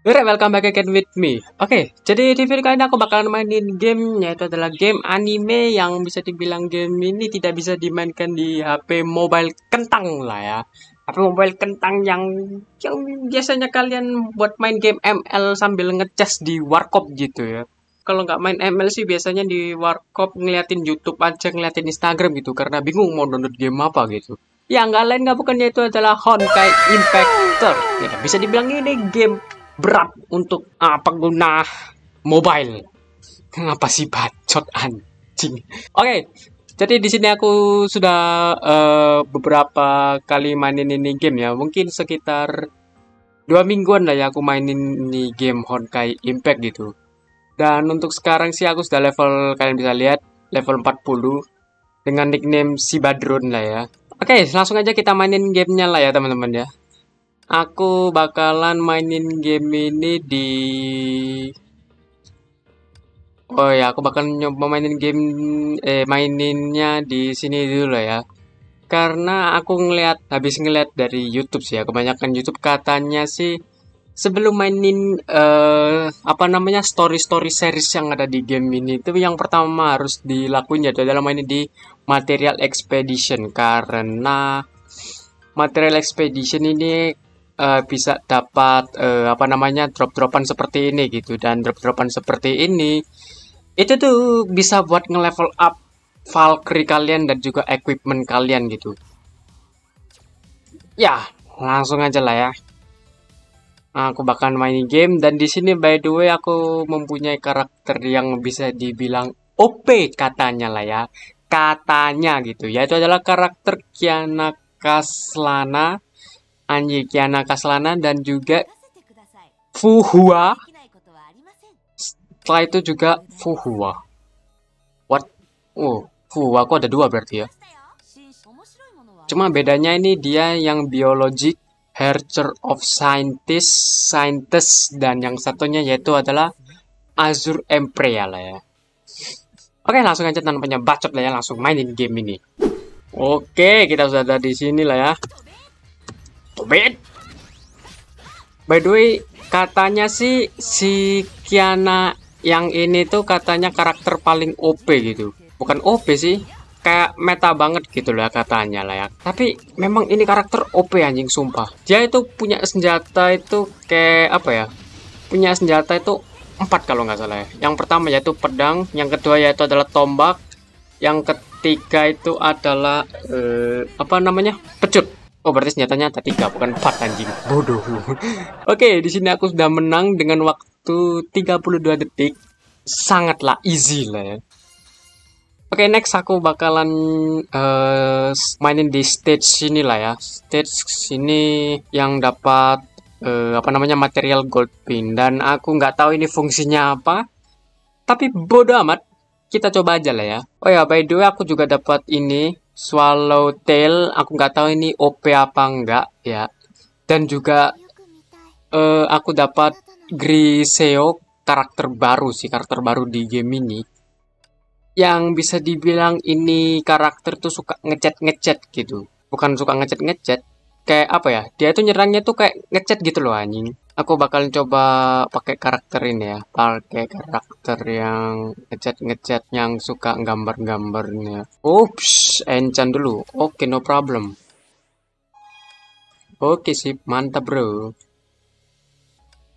Alright, welcome back again with me. Oke, jadi di video kali ini aku bakalan mainin game yaitu adalah game anime yang bisa dibilang game ini tidak bisa dimainkan di HP mobile kentang lah ya. HP mobile kentang yang yang biasanya kalian buat main game ML sambil ngecas di warkop gitu ya. Kalau nggak main ML sih biasanya di warkop ngeliatin YouTube aja, ngeliatin Instagram gitu karena bingung mau download game apa gitu. Ya nggak lain nggak bukan yaitu adalah Honkai Impactor. Ya, bisa dibilang ini game berat untuk uh, pengguna mobile. Kenapa sih bacot anjing? Oke, okay, jadi di sini aku sudah uh, beberapa kali mainin ini game ya. Mungkin sekitar dua mingguan lah ya aku mainin ini game Honkai Impact gitu. Dan untuk sekarang sih aku sudah level kalian bisa lihat level 40 dengan nickname si Badrun lah ya. Oke, okay, langsung aja kita mainin gamenya lah ya teman-teman ya aku bakalan mainin game ini di Oh ya, aku bakal nyoba mainin game eh maininnya di sini dulu ya. Karena aku ngeliat habis ngeliat dari YouTube sih ya, kebanyakan YouTube katanya sih sebelum mainin uh, apa namanya story-story series yang ada di game ini itu yang pertama harus dilakuin ya adalah mainin di Material Expedition karena Material Expedition ini uh, bisa dapat uh, apa namanya drop-dropan seperti ini gitu dan drop-dropan seperti ini itu tuh bisa buat nge-level up Valkyrie kalian dan juga equipment kalian gitu. Ya, langsung aja lah ya. Aku bakal main game dan di sini by the way aku mempunyai karakter yang bisa dibilang OP katanya lah ya. Katanya gitu. Yaitu adalah karakter Kiana Kaslana Anji Kiana Kaslana dan juga Fuhua. Setelah itu juga Fuhua. What? Oh, Fuhua kok ada dua berarti ya? Cuma bedanya ini dia yang biologic, Hercher of Scientist, Scientist, dan yang satunya yaitu adalah Azure Emperor lah ya. Oke, langsung aja tanpa bacot lah ya, langsung mainin game ini. Oke, kita sudah ada di sini lah ya. Tobet. By the way, katanya sih si Kiana yang ini tuh katanya karakter paling OP gitu. Bukan OP sih, kayak meta banget gitu lah katanya lah ya. Tapi memang ini karakter OP anjing sumpah. Dia itu punya senjata itu kayak apa ya? Punya senjata itu empat kalau nggak salah ya. Yang pertama yaitu pedang, yang kedua yaitu adalah tombak, yang ketiga itu adalah eh, apa namanya? pecut. Oh berarti senjatanya ada tiga bukan empat anjing bodoh. Oke di sini aku sudah menang dengan waktu 32 detik sangatlah easy lah ya. Oke next aku bakalan uh, mainin di stage sini lah ya stage sini yang dapat uh, apa namanya material gold pin dan aku nggak tahu ini fungsinya apa tapi bodoh amat kita coba aja lah ya. Oh ya by the way aku juga dapat ini Swallowtail aku nggak tahu ini OP apa enggak ya. Dan juga uh, aku dapat Griseo karakter baru sih karakter baru di game ini. Yang bisa dibilang ini karakter tuh suka ngechat ngechat gitu. Bukan suka ngechat ngechat kayak apa ya dia tuh nyerangnya tuh kayak ngechat gitu loh anjing aku bakal coba pakai karakter ini ya. Pakai karakter yang ngecat ngecat yang suka gambar-gambarnya. Ups enchant dulu. Oke okay, no problem. Oke okay, sip. Mantap bro.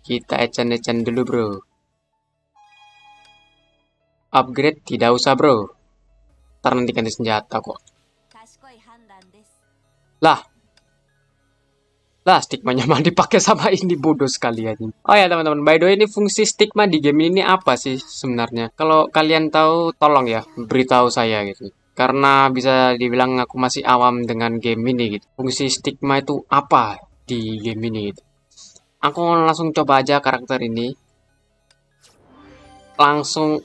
Kita enchant enchant dulu bro. Upgrade tidak usah bro. Ntar nanti ganti senjata kok. Lah lah, stigmanya malah dipakai sama ini bodoh sekali ini. Oh ya teman-teman, by the way ini fungsi stigma di game ini apa sih sebenarnya? Kalau kalian tahu, tolong ya beritahu saya gitu. Karena bisa dibilang aku masih awam dengan game ini gitu. Fungsi stigma itu apa di game ini gitu. Aku langsung coba aja karakter ini. Langsung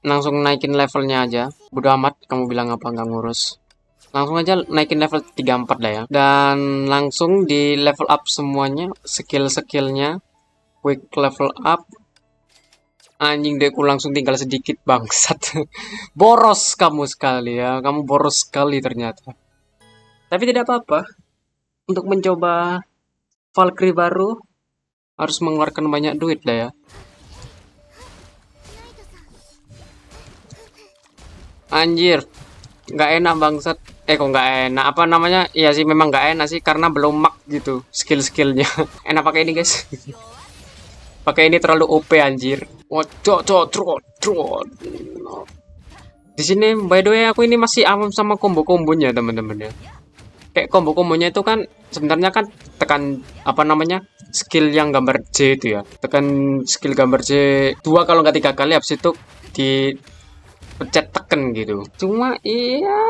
langsung naikin levelnya aja. Bodo amat kamu bilang apa nggak ngurus langsung aja naikin level 34 dah ya. Dan langsung di level up semuanya skill-skillnya quick level up. Anjing deku langsung tinggal sedikit bangsat. Boros kamu sekali ya. Kamu boros sekali ternyata. Tapi tidak apa-apa. Untuk mencoba Valkyrie baru harus mengeluarkan banyak duit lah ya. Anjir nggak enak bangsat. Eh kok nggak enak? Apa namanya? Iya sih memang nggak enak sih karena belum mak gitu skill skillnya enak pakai ini guys. Pakai ini terlalu OP anjir. Waduh, di sini by the way aku ini masih awam sama combo kombonya teman-teman ya. Kayak combo kombonya itu kan sebenarnya kan tekan apa namanya skill yang gambar J itu ya. Tekan skill gambar J dua kalau nggak tiga kali habis itu di pencet tekan gitu. Cuma iya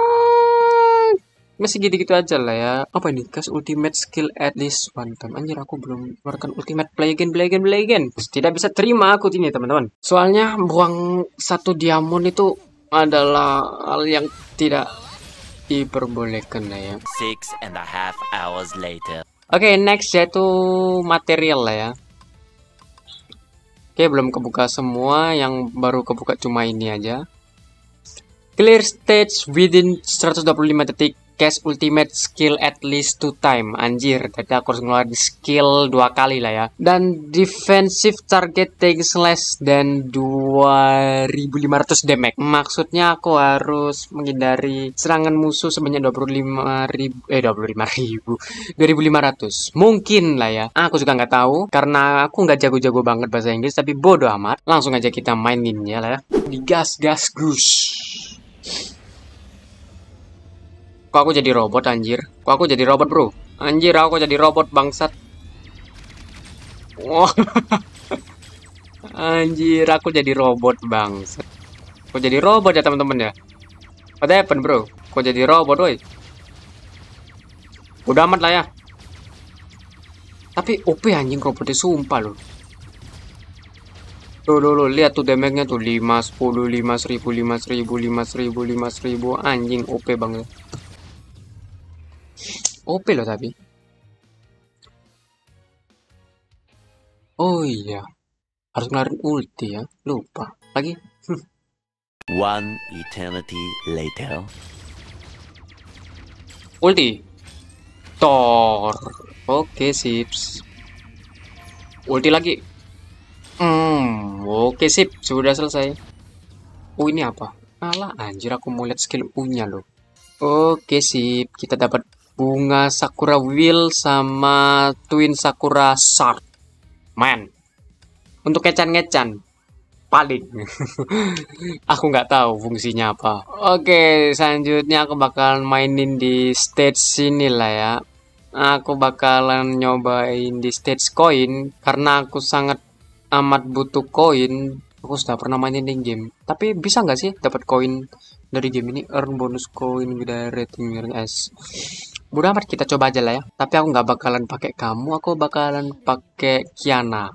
masih gitu-gitu aja lah ya. Apa ini? Kas ultimate skill at least one time. Anjir aku belum keluarkan ultimate play again play again play again. Tidak bisa terima aku ini teman-teman. Soalnya buang satu diamond itu adalah hal yang tidak diperbolehkan lah ya. Six and a half hours later. Oke, okay, next yaitu material lah ya. Oke, okay, belum kebuka semua, yang baru kebuka cuma ini aja. Clear stage within 125 detik cast ultimate skill at least two time. Anjir jadi aku harus ngeluarin skill dua kali lah ya. Dan defensive target takes less than 2500 damage. Maksudnya aku harus menghindari serangan musuh sebanyak 25.000 eh 25.000 2500 mungkin lah ya. Aku juga nggak tahu karena aku nggak jago-jago banget bahasa Inggris tapi bodoh amat. Langsung aja kita mainin ya lah ya. Digas gas gus Kok aku jadi robot anjir? Kok aku jadi robot bro? Anjir aku jadi robot bangsat. Wah. anjir aku jadi robot bangsat. Kok jadi robot ya teman-teman ya? What happened bro? Kok jadi robot woi? Udah amat lah ya. Tapi OP anjing robotnya sumpah loh. Loh, loh, loh, lihat tuh damage-nya tuh 5, 10, 5, 1000, 5000, 5000, 5000, anjing OP banget. OP loh tapi. Oh iya. Harus ngeluarin ulti ya. Lupa. Lagi. One eternity later. Ulti. Thor. Oke, sips. Ulti lagi. Hmm, oke sip, sudah selesai. Oh, ini apa? Alah, anjir aku mau lihat skill U-nya loh. Oke, sip. Kita dapat bunga sakura will sama twin sakura shard man. Untuk ngecan-ngecan. Paling. Aku nggak tahu fungsinya apa. Oke selanjutnya aku bakalan mainin di stage sini lah ya. Aku bakalan nyobain di stage coin karena aku sangat amat butuh koin. Aku sudah pernah mainin di game. Tapi bisa nggak sih dapat koin dari game ini? Earn bonus koin with rating S Bodo amat kita coba aja lah ya. Tapi aku nggak bakalan pakai kamu, aku bakalan pakai Kiana.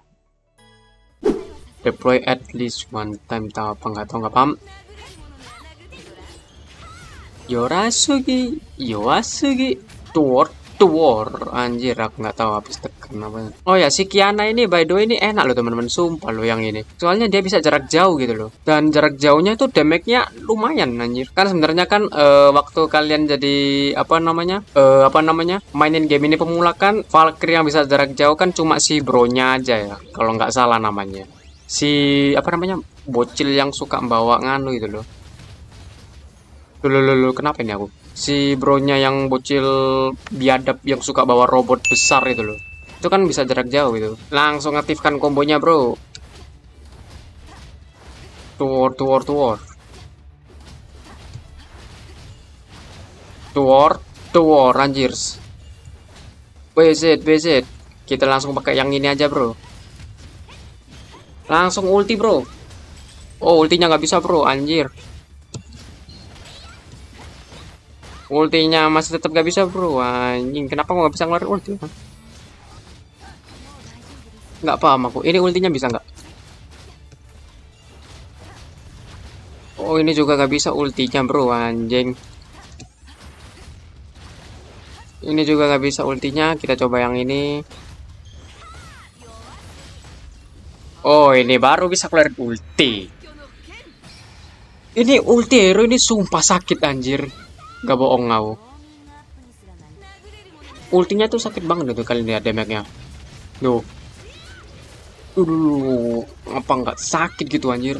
Deploy at least one time tahu apa nggak tahu nggak paham. Yorasugi, Yoasugi, Tword, to anjir aku nggak tahu habis tekan apa. Oh ya si Kiana ini by the way ini enak loh teman-teman. Sumpah loh yang ini. Soalnya dia bisa jarak jauh gitu loh. Dan jarak jauhnya itu damage-nya lumayan anjir. Kan sebenarnya kan uh, waktu kalian jadi apa namanya uh, apa namanya mainin game ini pemula kan Valkyrie yang bisa jarak jauh kan cuma si bronya aja ya kalau nggak salah namanya. Si apa namanya bocil yang suka bawa nganu gitu loh Loh, loh, loh, kenapa ini aku? Si bronya yang bocil biadab yang suka bawa robot besar itu loh. Itu kan bisa jarak jauh itu. Langsung aktifkan kombonya, bro. Tuor, tuor, tuor. Tuor, tuor, anjirs. BZ, BZ. Kita langsung pakai yang ini aja, bro. Langsung ulti, bro. Oh, ultinya nggak bisa, bro. Anjir. Ultinya masih tetap gak bisa bro. Anjing kenapa gak bisa ngeluarin ulti? Nggak paham aku. Ini ultinya bisa nggak oh ini juga gak bisa ultinya bro. Anjing. Ini juga gak bisa ultinya. Kita coba yang ini. Oh ini baru bisa keluar ulti. Ini ulti hero ini sumpah sakit anjir Gak bohong aku. Ultinya tuh sakit banget tuh kalian lihat damage-nya. Tuh. Aduh, apa nggak sakit gitu anjir?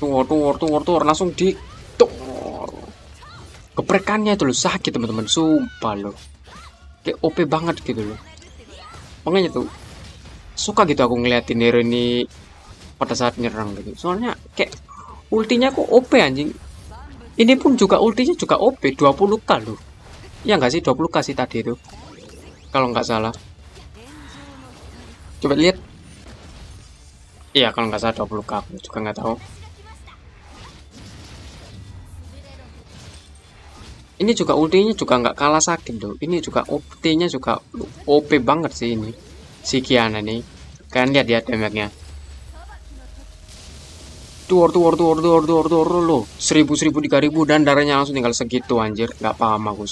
Tuh, tuh, tuh, tuh, langsung di tuh. Keprekannya itu loh sakit teman-teman, sumpah loh. Kayak OP banget gitu loh. Makanya tuh suka gitu aku ngeliatin Nero ini pada saat nyerang gitu. Soalnya kayak ultinya kok OP anjing. Ini pun juga ultinya juga OP 20k loh. Ya nggak sih 20k sih tadi itu. Kalau nggak salah. Coba lihat. Iya kalau nggak salah 20k aku juga nggak tahu. Ini juga ultinya juga nggak kalah sakit loh. Ini juga ultinya juga OP banget sih ini. Si Kiana nih. Kalian lihat ya damage-nya. Tuor tuor tuor tuor tuor tuor lo. Seribu seribu tiga ribu dan darahnya langsung tinggal segitu anjir. Nggak paham aku.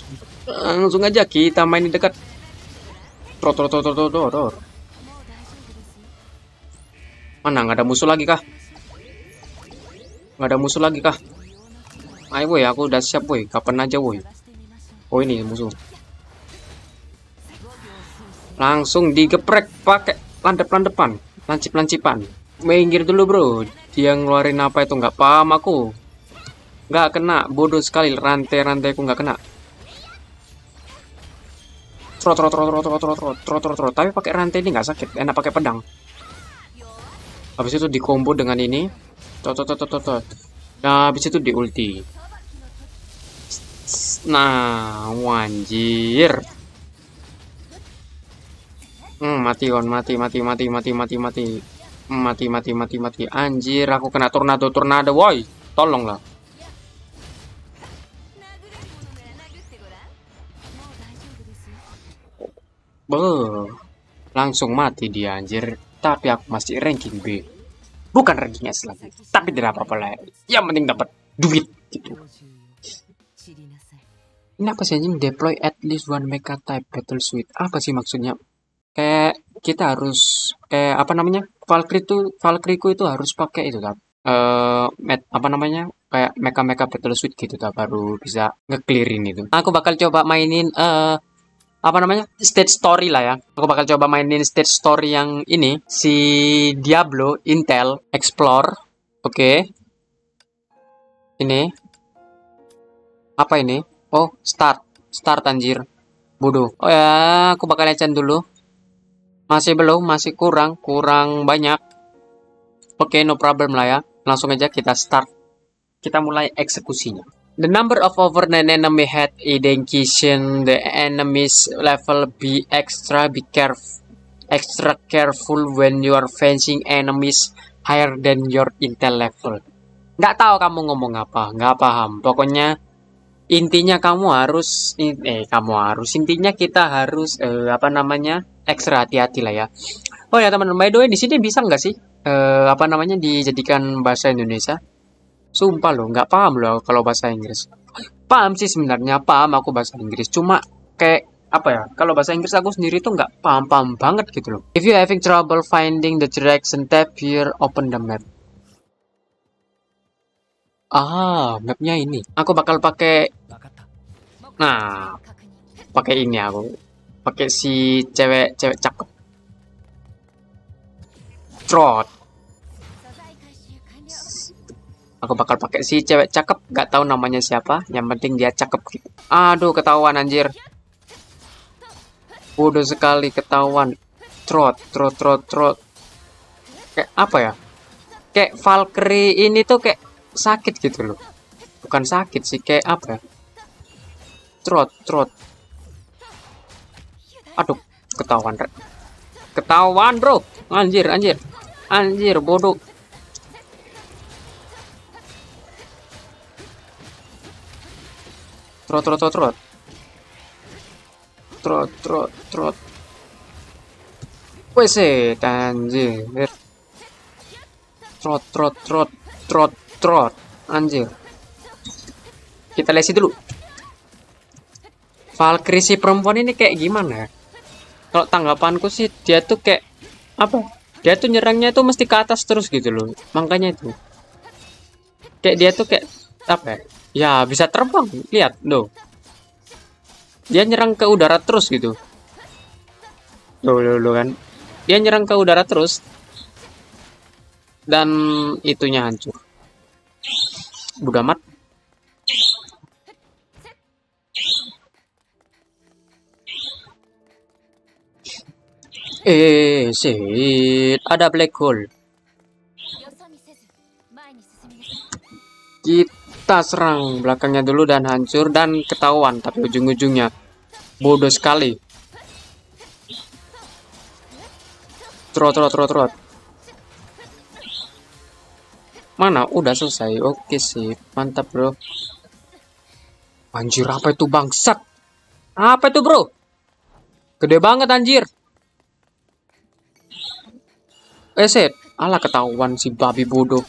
Langsung aja kita main di dekat. Tor tor tor tor tor tor. Mana nggak ada musuh lagi kah? Nggak ada musuh lagi kah? Ayo woi, aku udah siap woi. Kapan aja woi. Oh ini musuh. Langsung digeprek pakai landep-landepan, lancip-lancipan. Minggir dulu bro. Dia ngeluarin apa itu nggak paham aku. Nggak kena, bodoh sekali rantai-rantaiku nggak kena. Trot trot trot trot trot trot trot trot trot. Tapi pakai rantai ini nggak sakit, enak pakai pedang. Habis itu dikombo dengan ini. Trot trot trot trot trot. Nah, habis itu di ulti. Nah, wanjir. Hmm, mati kon, mati, mati, mati, mati, mati, mati. Mati, mati, mati, mati. Anjir, aku kena tornado, tornado, woi. Tolonglah. Beuh. Langsung mati dia anjir. Tapi aku masih ranking B. Bukan ranking S lagi. Tapi tidak apa-apa lah. Yang penting dapat duit gitu. Ini apa sih anjing deploy at least one mecha type battle suite? Apa sih maksudnya? Kayak kita harus kayak apa namanya? Valkyrie itu Valkyrie itu harus pakai itu kan. Eh met, apa namanya? Kayak mecha mecha battle suite gitu tak baru bisa ngeclearin itu. Aku bakal coba mainin eh apa namanya? stage story lah ya. Aku bakal coba mainin stage story yang ini si Diablo Intel Explore. Oke. Ini apa ini? Oh, start. Start anjir. Bodoh. Oh ya, aku bakal lecen dulu. Masih belum, masih kurang, kurang banyak. Oke, no problem lah ya. Langsung aja kita start. Kita mulai eksekusinya. The number of overnight enemy head identification the enemy's level be extra be careful extra careful when you are facing enemies higher than your intel level. Nggak tahu kamu ngomong apa, nggak paham. Pokoknya intinya kamu harus eh kamu harus intinya kita harus eh, apa namanya ekstra hati-hati lah ya. Oh ya teman-teman by the way di sini bisa nggak sih eh, apa namanya dijadikan bahasa Indonesia? Sumpah loh nggak paham loh kalau bahasa Inggris. Paham sih sebenarnya paham aku bahasa Inggris. Cuma kayak apa ya kalau bahasa Inggris aku sendiri tuh nggak paham-paham banget gitu loh. If you having trouble finding the direction tab here open the map. Ah, mapnya ini. Aku bakal pakai. Nah, pakai ini aku. Pakai si cewek cewek cakep. Trot. Aku bakal pakai si cewek cakep. Gak tahu namanya siapa. Yang penting dia cakep. Gitu. Aduh, ketahuan anjir. Bodoh sekali ketahuan. Trot, trot, trot, trot. Kayak apa ya? Kayak Valkyrie ini tuh kayak sakit gitu loh bukan sakit sih kayak apa ya? Trot trot. Aduh ketahuan rek. Ketahuan bro. Anjir anjir. Anjir bodoh. Trot trot trot trot. Trot trot trot. Wes anjir. Trot trot trot trot trot. Anjir. Kita lesi dulu Valkyrie si perempuan ini kayak gimana kalau tanggapanku sih dia tuh kayak apa? Dia tuh nyerangnya tuh mesti ke atas terus gitu loh. Makanya itu. Kayak dia tuh kayak apa ya, ya bisa terbang. Lihat loh. Dia nyerang ke udara terus gitu. Loh loh, loh kan? Dia nyerang ke udara terus. Dan itunya hancur. Eh sih ada black hole. Kita serang belakangnya dulu dan hancur dan ketahuan, tapi ujung-ujungnya bodoh sekali. Trot, trot, trot, trot. Mana? Udah selesai. Oke sih, mantap bro. Anjir, apa itu bangsat? Apa itu bro? Gede banget anjir. Eh set. Alah ketahuan si babi bodoh.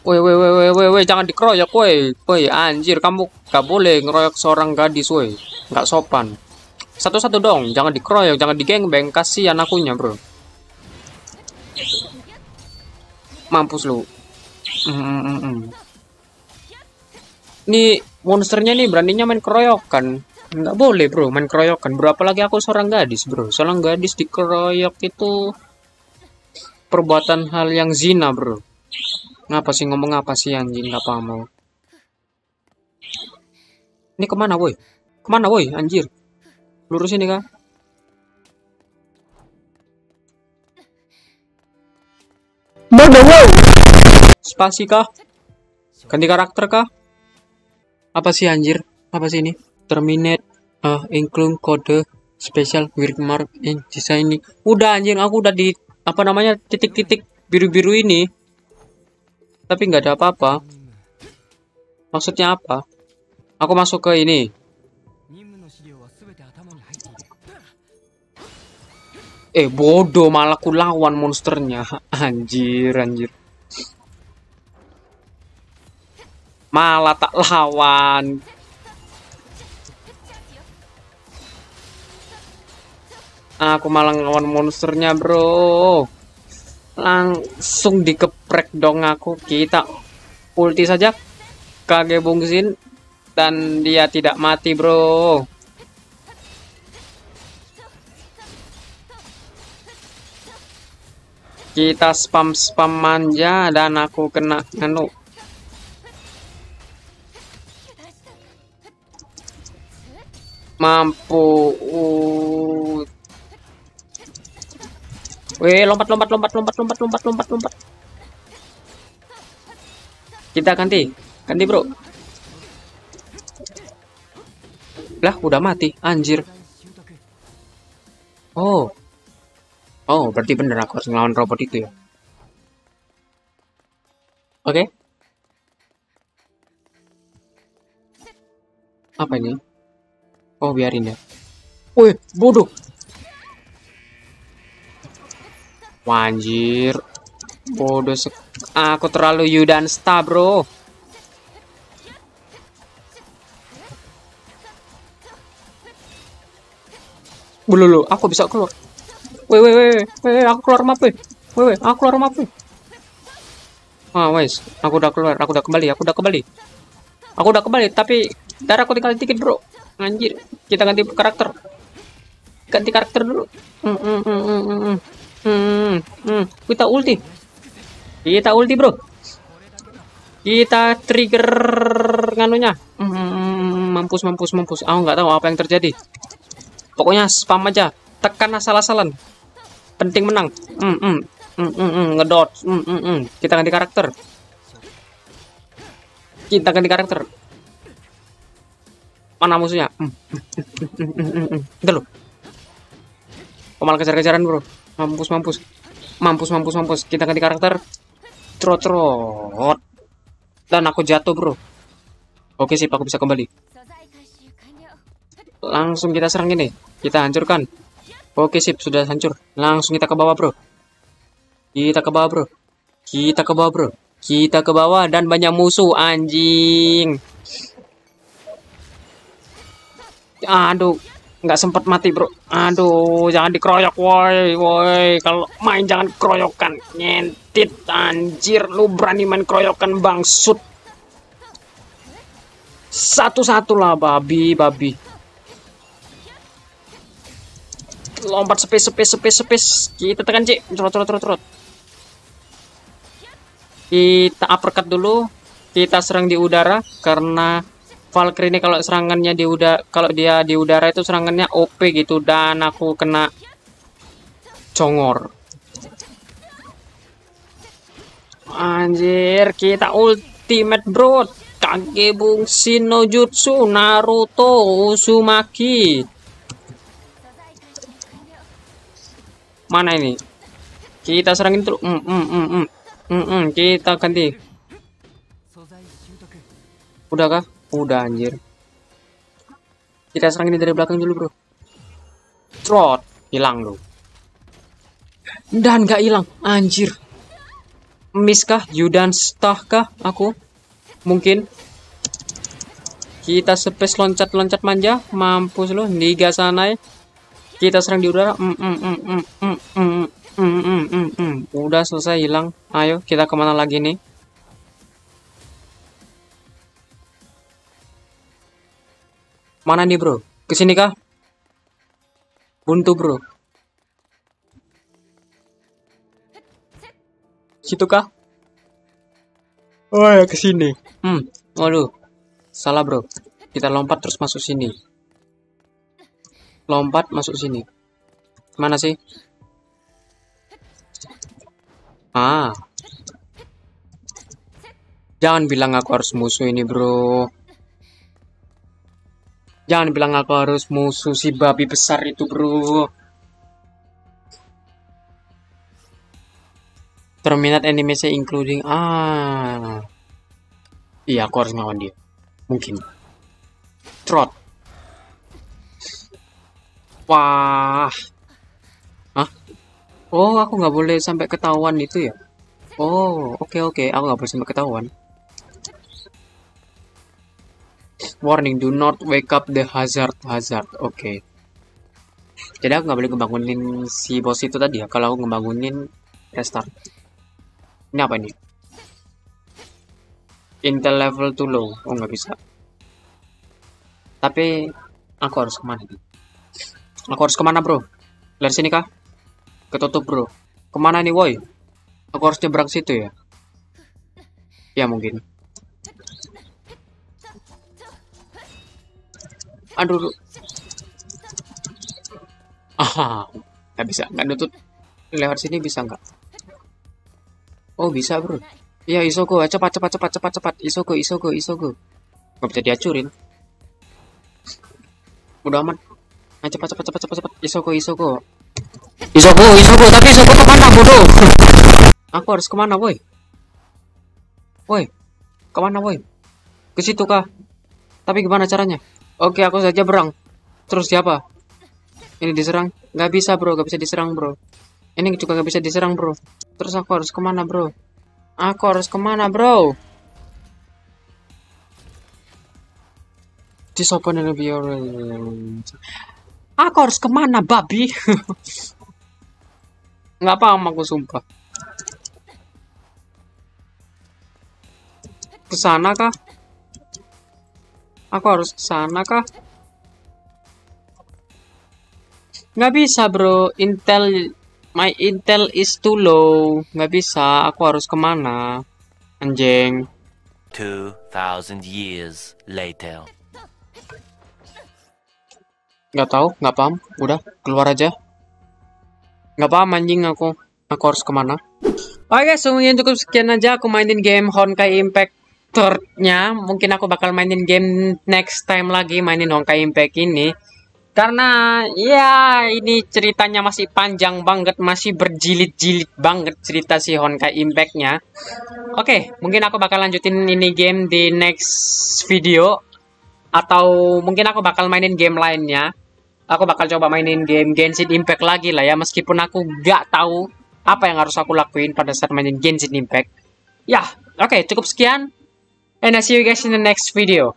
Woi, woi, woi, woi, woi, woi, jangan dikeroyok, woi. Woi, anjir, kamu gak boleh ngeroyok seorang gadis, woi. Gak sopan. Satu-satu dong, jangan dikeroyok, jangan digengbeng, kasihan akunya, bro. Mampus lu. Mm, mm, mm, mm. Nih, monsternya nih beraninya main keroyokan. Nggak boleh, bro, main keroyokan. Bro, apalagi aku seorang gadis, bro. Seorang gadis dikeroyok itu perbuatan hal yang zina, bro. Ngapa sih ngomong apa sih anjing nggak paham mau. Ini ke mana woi? Ke mana woi anjir? Lurus ini kah? Mana woi? Spasi kah? Ganti karakter kah? Apa sih anjir? Apa sih ini? Terminate uh, include kode special weird mark in design ini. Udah anjing aku udah di apa namanya titik-titik biru-biru ini. Tapi nggak ada apa-apa. Maksudnya apa? Aku masuk ke ini. Eh bodoh malah ku lawan monsternya. Anjir anjir. Malah tak lawan. Aku malah ngelawan monsternya, bro. Langsung dikeprek dong aku. Kita ulti saja. Kage bungsin. Dan dia tidak mati, bro. Kita spam-spam manja dan aku kena anu. Mampu. Uh. Weh, lompat, lompat, lompat, lompat, lompat, lompat, lompat, lompat. Kita ganti. Ganti, bro. Lah, udah mati. Anjir. Oh. Oh, berarti bener aku harus ngelawan robot itu ya. Oke. Apa ini? Oh, biarin ya. Wih, bodoh. Wanjir. Bodoh sek... Aku terlalu Yudansta, bro. Belum, aku bisa keluar. Weh, weh, weh, weh, aku keluar map, weh. Weh, weh, aku keluar map, weh. Ah, wes, aku udah keluar, aku udah kembali, aku udah kembali. Aku udah kembali, tapi darah aku tinggal dikit, bro. Anjir, kita ganti karakter. Ganti karakter dulu. Hmm, hmm, hmm, hmm, hmm, hmm. Hmm, hmm. Kita ulti. Kita ulti, bro. Kita trigger nganunya. Hmm, hmm, hmm, mampus, mampus, mampus. Aku nggak tahu apa yang terjadi. Pokoknya spam aja. Tekan asal-asalan. Penting menang. Hmm, hmm. Hmm, hmm, hmm. Ngedot. Hmm, hmm, hmm. Kita ganti karakter. Kita ganti karakter. Mana musuhnya? Hmm. hmm, hmm, hmm, hmm, hmm. Bentar lu. Oh, malah kejar-kejaran, bro. Mampus, mampus. Mampus, mampus, mampus. Kita ganti karakter. Trot, trot. Dan aku jatuh, bro. Oke sih aku bisa kembali. Langsung kita serang ini. Kita hancurkan. Oke sip, sudah hancur. Langsung kita ke bawah, bro. Kita ke bawah, bro. Kita ke bawah, bro. Kita ke bawah dan banyak musuh, anjing. Aduh, nggak sempat mati, bro. Aduh, jangan dikeroyok, woi, woi. Kalau main jangan keroyokan. Nyentit, anjir. Lu berani main keroyokan, bangsut. Satu-satu lah, babi, babi. lompat space space space space kita tekan C trot trot trot trot Kita uppercut dulu. Kita serang di udara karena Valkyrie ini kalau serangannya di udara kalau dia di udara itu serangannya OP gitu dan aku kena congor. Anjir kita ultimate bro. Kage Bungshi Jutsu Naruto usumaki mana ini? Kita serangin terus. Mm, mm, mm, mm. Mm, mm. kita ganti. Udahkah? Udah anjir. Kita serang ini dari belakang dulu, Bro. Trot, hilang lo. Dan gak hilang, anjir. Miss kah? Yudan Stah kah aku? Mungkin. Kita space loncat-loncat manja, mampus lo, niga sanai. Kita serang di udara. Mm -mm -mm -mm -mm -mm. Mm, mm, mm, mm. Udah selesai hilang. Ayo kita ke mana lagi nih? Mana nih bro? Ke sini kah? Buntu bro. Situ kah? Oh ya ke sini. Hmm, waduh. Salah bro. Kita lompat terus masuk sini. Lompat masuk sini. Mana sih? Ah. Jangan bilang aku harus musuh ini bro. Jangan bilang aku harus musuh si babi besar itu, bro. Terminate animation including ah. Iya, aku harus ngelawan dia. Mungkin. Trot. Wah. Hah? Oh, aku nggak boleh sampai ketahuan itu ya? Oh, oke oke, aku nggak boleh sampai ketahuan. Warning, do not wake up the hazard hazard. Oke. Jadi aku nggak boleh ngebangunin si bos itu tadi ya. Kalau aku ngebangunin restart. Ini apa ini? Intel level too low. Oh nggak bisa. Tapi aku harus ke mana nih? Aku harus ke mana bro? Dari sini kah? Ketutup bro. Ke mana nih woi? Aku harus nyebrang situ ya? Ya mungkin. Aduh. Ah, nggak bisa. Nggak nutut. Lewat sini bisa nggak? Oh bisa bro. Iya Isoko, cepat cepat cepat cepat cepat. Isoko, Isoko, Isoko. Nggak bisa diacurin. Udah aman. Ayo cepat cepat cepat cepat cepat. Isoko, Isoko. Isoko, Isoko. Tapi Isoko ke mana bodoh? Aku harus ke mana woi? Woi, ke mana woi? Ke situ kah? Tapi gimana caranya? Oke, aku saja berang. Terus siapa? Ini diserang? Nggak bisa bro, nggak bisa diserang bro. Ini juga nggak bisa diserang bro. Terus aku harus ke mana bro? Aku harus ke mana bro? Disopan and violence. Aku harus ke mana babi? Nggak paham aku sumpah. Ke sana kah? Aku harus ke sana kah? Nggak bisa bro, Intel, my Intel is too low. Nggak bisa, aku harus ke mana? Anjing. 2,000 years later. Nggak tahu, nggak paham. Udah, keluar aja. Nggak paham anjing aku. Aku harus ke mana? Oke guys, semuanya cukup sekian aja aku mainin game Honkai Impact third-nya. Mungkin aku bakal mainin game next time lagi mainin Honkai Impact ini. Karena ya ini ceritanya masih panjang banget, masih berjilid-jilid banget cerita si Honkai Impact-nya. Oke, mungkin aku bakal lanjutin ini game di next video. Atau mungkin aku bakal mainin game lainnya. Aku bakal coba mainin game Genshin Impact lagi lah ya. Meskipun aku gak tahu apa yang harus aku lakuin pada saat mainin Genshin Impact. Ya, oke cukup sekian. and I see you guys in the next video.